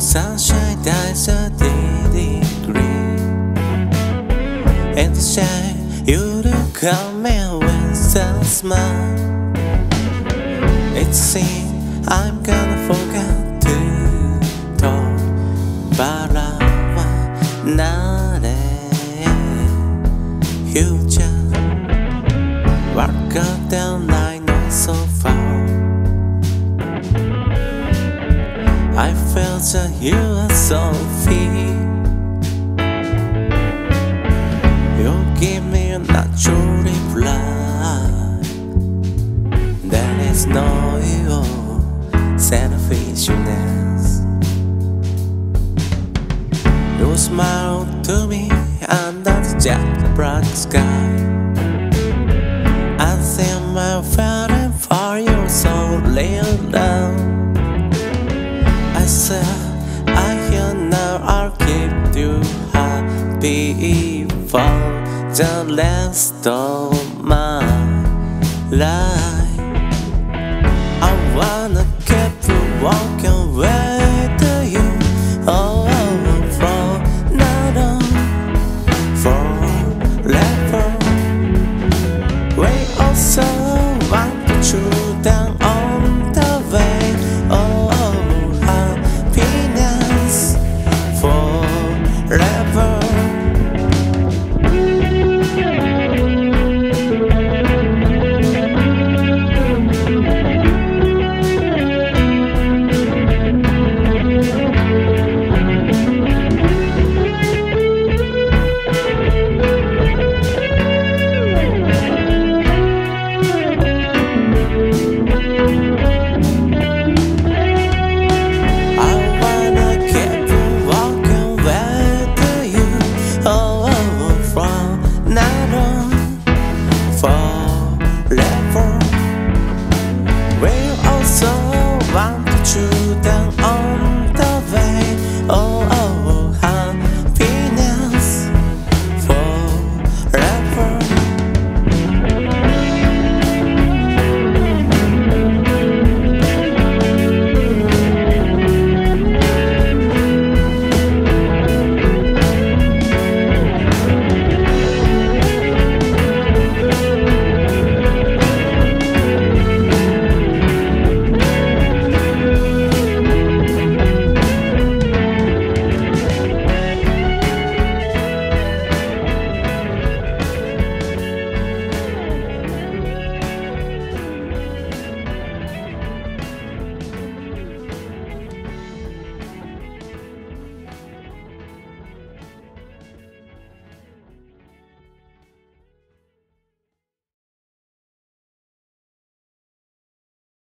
Sunshine dies a degree. And the shine you do come in with a smile. It seems I'm gonna forget to talk But I'm not a future Walk down I felt that you are so free. You give me a natural reply. There is no your selfishness. You smile to me under the jet black sky. I think I'm falling for you so down. I hear now I'll keep you happy for the rest of my life.